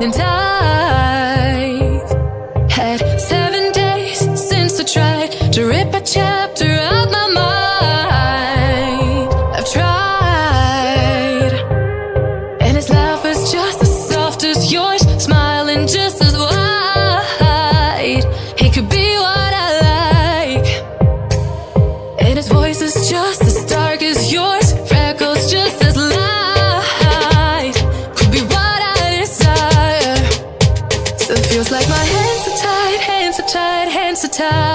than I've had seven days since I tried to rip a chapter out my mind. I've tried, and his laugh is just as soft as yours, smiling just as wide. He could be what I like, and his voice is just as. Feels like my hands are tied, hands are tied, hands are tied.